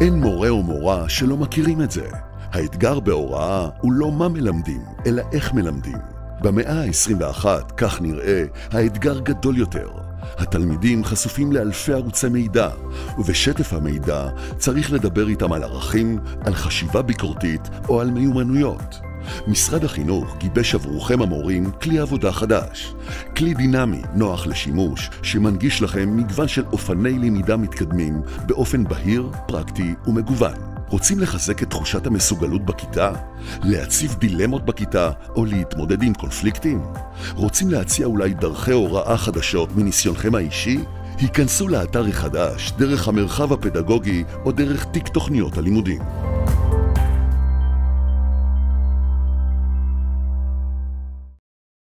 אין מורה או מורה שלא מכירים את זה. האתגר בהוראה הוא לא מה מלמדים, אלא איך מלמדים. במאה ה-21, כך נראה, האתגר גדול יותר. התלמידים חשופים לאלפי ערוצי מידע, ובשטף המידע צריך לדבר איתם על ערכים, על חשיבה ביקורתית או על מיומנויות. משרד החינוך גיבש עבורכם המורים כלי עבודה חדש. כלי דינמי, נוח לשימוש, שמנגיש לכם מגוון של אופני למידה מתקדמים באופן בהיר, פרקטי ומגוון. רוצים לחזק את תחושת המסוגלות בכיתה? להציב דילמות בכיתה או להתמודד עם קונפליקטים? רוצים להציע אולי דרכי הוראה חדשות מניסיונכם האישי? היכנסו לאתר החדש דרך המרחב הפדגוגי או דרך תיק תוכניות הלימודים.